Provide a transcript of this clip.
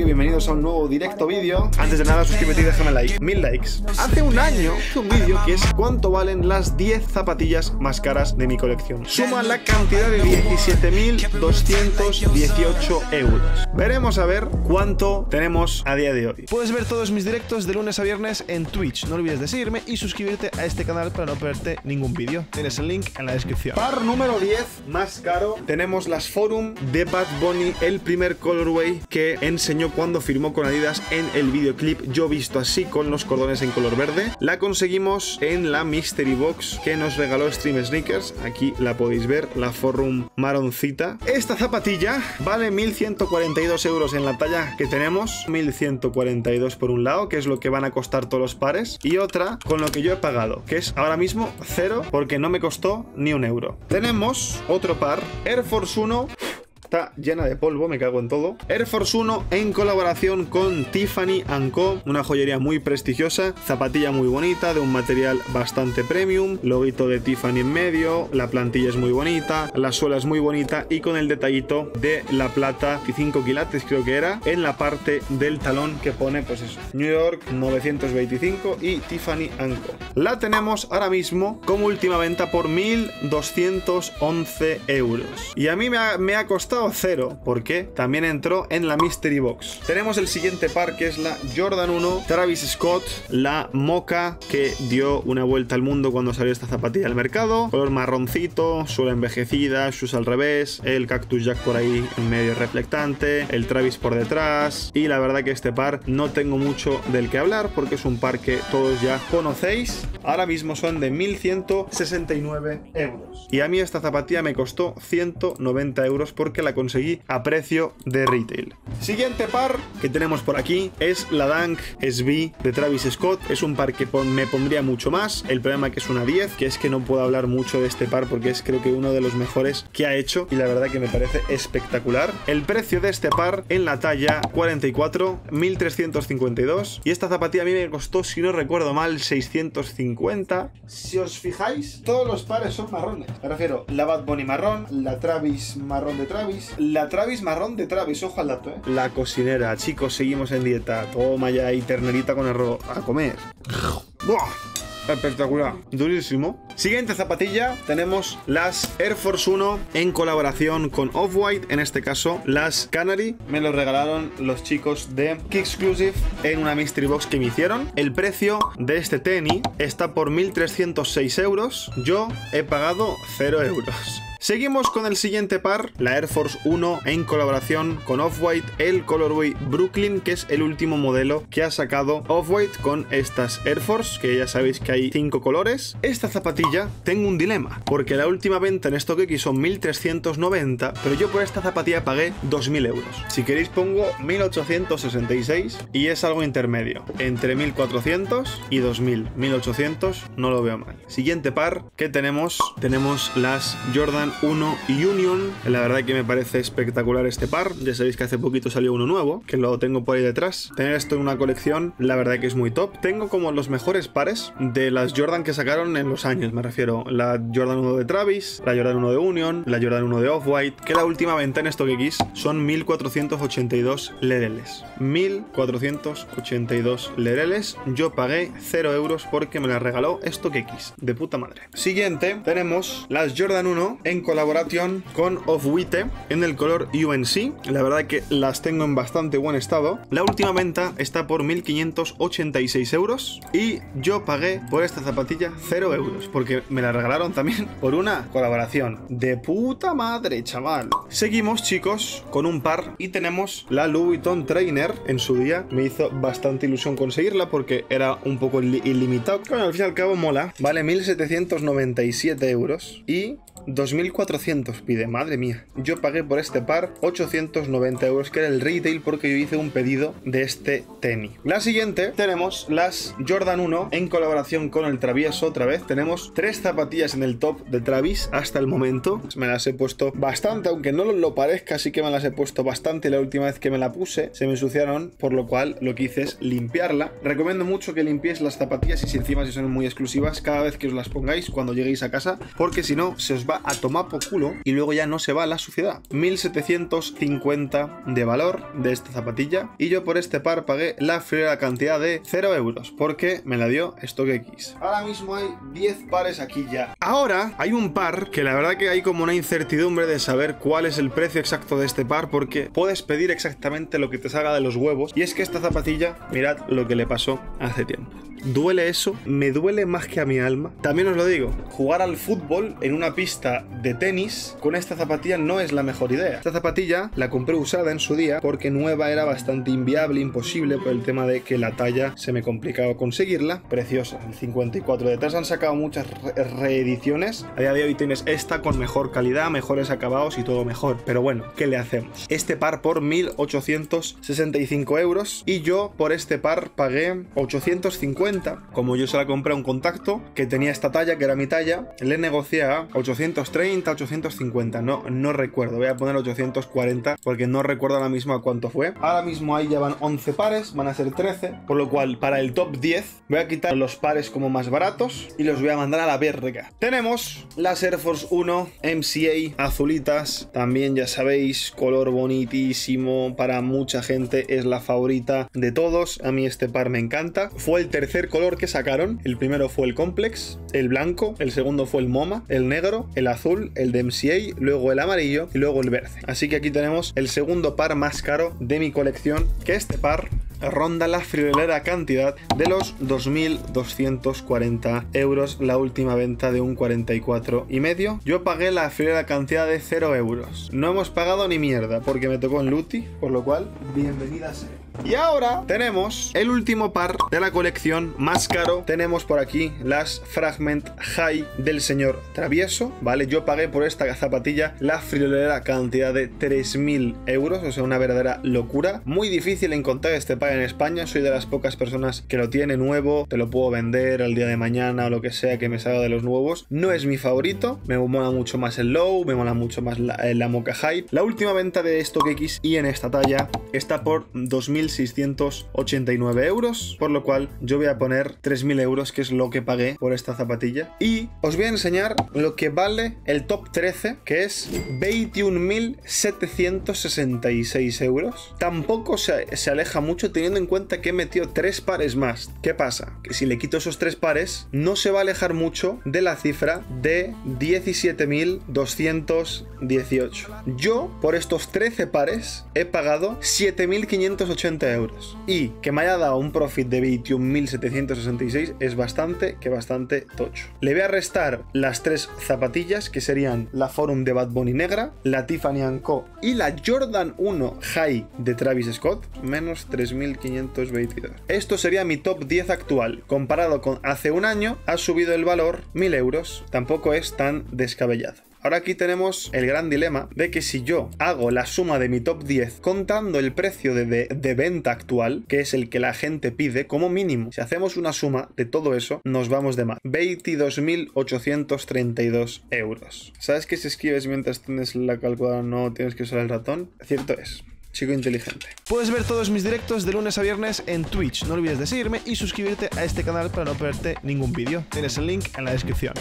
y bienvenidos a un nuevo directo vídeo. Antes de nada, suscríbete y déjame like. Mil likes. Hace un año hice un vídeo que es cuánto valen las 10 zapatillas más caras de mi colección. Suma la cantidad de 17.218 euros. Veremos a ver cuánto tenemos a día de hoy. Puedes ver todos mis directos de lunes a viernes en Twitch. No olvides de seguirme y suscribirte a este canal para no perderte ningún vídeo. Tienes el link en la descripción. Par número 10 más caro. Tenemos las Forum de Bad Bunny, el primer colorway que enseñó cuando firmó con Adidas en el videoclip. Yo visto así con los cordones en color verde. La conseguimos en la Mystery Box que nos regaló Stream Sneakers. Aquí la podéis ver, la Forum maroncita. Esta zapatilla vale 1142 euros en la talla que tenemos. 1142 por un lado, que es lo que van a costar todos los pares. Y otra con lo que yo he pagado, que es ahora mismo cero porque no me costó ni un euro. Tenemos otro par, Air Force 1 Está llena de polvo, me cago en todo. Air Force 1 en colaboración con Tiffany Co. Una joyería muy prestigiosa. Zapatilla muy bonita, de un material bastante premium. Loguito de Tiffany en medio. La plantilla es muy bonita. La suela es muy bonita. Y con el detallito de la plata, 5 quilates creo que era, en la parte del talón que pone, pues eso, New York 925 y Tiffany Co. La tenemos ahora mismo como última venta por 1.211 euros. Y a mí me ha costado cero, porque también entró en la Mystery Box. Tenemos el siguiente par que es la Jordan 1 Travis Scott, la Mocha que dio una vuelta al mundo cuando salió esta zapatilla al mercado. Color marroncito, suela envejecida, shoes al revés, el Cactus Jack por ahí en medio reflectante, el Travis por detrás. Y la verdad que este par no tengo mucho del que hablar porque es un par que todos ya conocéis. Ahora mismo son de 1169 euros. Y a mí esta zapatilla me costó 190 euros porque la conseguí a precio de retail. Siguiente par que tenemos por aquí es la Dunk SB de Travis Scott. Es un par que me pondría mucho más. El problema que es una 10, que es que no puedo hablar mucho de este par porque es creo que uno de los mejores que ha hecho y la verdad que me parece espectacular. El precio de este par en la talla 44, 1352 y esta zapatilla a mí me costó, si no recuerdo mal, 650. Si os fijáis, todos los pares son marrones. Me refiero, la Bad Bunny marrón, la Travis marrón de Travis, la Travis marrón de Travis, ojo al dato, ¿eh? La cocinera, chicos, seguimos en dieta. Toma ya y ternerita con arroz. A comer. ¡Buah! Espectacular. Durísimo. Siguiente zapatilla, tenemos las Air Force 1 en colaboración con Off-White, en este caso las Canary. Me los regalaron los chicos de Key Exclusive en una mystery box que me hicieron. El precio de este tenis está por 1.306 euros. Yo he pagado 0 euros. Seguimos con el siguiente par, la Air Force 1 en colaboración con Off-White, el colorway Brooklyn, que es el último modelo que ha sacado Off-White con estas Air Force, que ya sabéis que hay cinco colores. Esta zapatilla tengo un dilema, porque la última venta en StockX son 1390, pero yo por esta zapatilla pagué 2000 euros. Si queréis pongo 1866 y es algo intermedio, entre 1400 y 2000. 1800 no lo veo mal. Siguiente par que tenemos, tenemos las Jordan 1 Union. La verdad que me parece espectacular este par. Ya sabéis que hace poquito salió uno nuevo, que lo tengo por ahí detrás. Tener esto en una colección, la verdad que es muy top. Tengo como los mejores pares de las Jordan que sacaron en los años, me refiero. La Jordan 1 de Travis, la Jordan 1 de Union, la Jordan 1 de Off-White, que la última venta en StockX son 1482 lereles. 1482 lereles. Yo pagué 0 euros porque me la regaló StockX. De puta madre. Siguiente, tenemos las Jordan 1 en colaboración con Off-White en el color UNC. La verdad que las tengo en bastante buen estado. La última venta está por 1.586 euros y yo pagué por esta zapatilla 0 euros porque me la regalaron también por una colaboración. De puta madre, chaval. Seguimos, chicos, con un par y tenemos la Louis Vuitton Trainer en su día. Me hizo bastante ilusión conseguirla porque era un poco ilimitado. Bueno, al fin y al cabo mola. Vale 1.797 euros y 2.400 pide, madre mía. Yo pagué por este par 890 euros, que era el retail, porque yo hice un pedido de este tenis. La siguiente tenemos las Jordan 1 en colaboración con el Travieso otra vez. Tenemos tres zapatillas en el top de Travis hasta el momento. Me las he puesto bastante, aunque no lo parezca, sí que me las he puesto bastante. La última vez que me la puse se me ensuciaron, por lo cual lo que hice es limpiarla. Recomiendo mucho que limpiéis las zapatillas y si encima si son muy exclusivas cada vez que os las pongáis cuando lleguéis a casa, porque si no se os va a tomar por culo y luego ya no se va a la suciedad. 1750 de valor de esta zapatilla y yo por este par pagué la friolera cantidad de 0 euros porque me la dio StockX. Ahora mismo hay 10 pares aquí ya. Ahora hay un par que la verdad que hay como una incertidumbre de saber cuál es el precio exacto de este par porque puedes pedir exactamente lo que te salga de los huevos y es que esta zapatilla, mirad lo que le pasó hace tiempo. ¿Duele eso? Me duele más que a mi alma. También os lo digo, jugar al fútbol en una pista de tenis con esta zapatilla no es la mejor idea. Esta zapatilla la compré usada en su día porque nueva era bastante inviable, imposible por el tema de que la talla se me complicaba conseguirla. Preciosa, el 54. Detrás han sacado muchas reediciones. A día de hoy tienes esta con mejor calidad, mejores acabados y todo mejor. Pero bueno, ¿qué le hacemos? Este par por 1865 euros y yo por este par pagué 850 como yo se la compré a un contacto que tenía esta talla, que era mi talla, le negocié a 830, 850, no, no recuerdo, voy a poner 840 porque no recuerdo ahora mismo a cuánto fue. Ahora mismo ahí ya van 11 pares, van a ser 13, por lo cual para el top 10 voy a quitar los pares como más baratos y los voy a mandar a la verga. Tenemos las Air Force 1 MCA azulitas, también ya sabéis, color bonitísimo, para mucha gente es la favorita de todos, a mí este par me encanta. Fue el tercer color que sacaron. El primero fue el Complex, el blanco, el segundo fue el MoMA, el negro, el azul, el de MCA, luego el amarillo y luego el verde. Así que aquí tenemos el segundo par más caro de mi colección, que este par ronda la friolera cantidad de los 2.240 euros la última venta de un 44 y medio. Yo pagué la friolera cantidad de 0 euros. No hemos pagado ni mierda porque me tocó en Luti, por lo cual, bienvenida sea. Y ahora tenemos el último par de la colección más caro. Tenemos por aquí las Fragment High del señor Travieso. Vale, yo pagué por esta zapatilla la friolera cantidad de 3.000 euros. O sea, una verdadera locura. Muy difícil encontrar este par en España. Soy de las pocas personas que lo tiene nuevo. Te lo puedo vender al día de mañana o lo que sea que me salga de los nuevos. No es mi favorito. Me mola mucho más el low. Me mola mucho más la, la Mocha High. La última venta de StockX y en esta talla está por 2.000 689 euros, por lo cual yo voy a poner 3.000 euros, que es lo que pagué por esta zapatilla. Y os voy a enseñar lo que vale el top 13, que es 21.766 euros. Tampoco se, se aleja mucho teniendo en cuenta que he metido tres pares más. ¿Qué pasa? Que si le quito esos tres pares, no se va a alejar mucho de la cifra de 17.218. Yo, por estos 13 pares, he pagado 7.580 euros. Y que me haya dado un profit de 21.766 es bastante, que bastante tocho. Le voy a restar las tres zapatillas, que serían la Forum de Bad Bunny negra, la Tiffany Co. y la Jordan 1 High de Travis Scott, menos 3.522. Esto sería mi top 10 actual. Comparado con hace un año, ha subido el valor 1.000 euros. Tampoco es tan descabellado. Ahora aquí tenemos el gran dilema de que si yo hago la suma de mi top 10 contando el precio de, de, venta actual, que es el que la gente pide como mínimo, si hacemos una suma de todo eso, nos vamos de más. 22.832 euros. ¿Sabes que si escribes mientras tienes la calculadora no tienes que usar el ratón? Cierto es. Chico inteligente. Puedes ver todos mis directos de lunes a viernes en Twitch. No olvides de seguirme y suscribirte a este canal para no perderte ningún vídeo. Tienes el link en la descripción.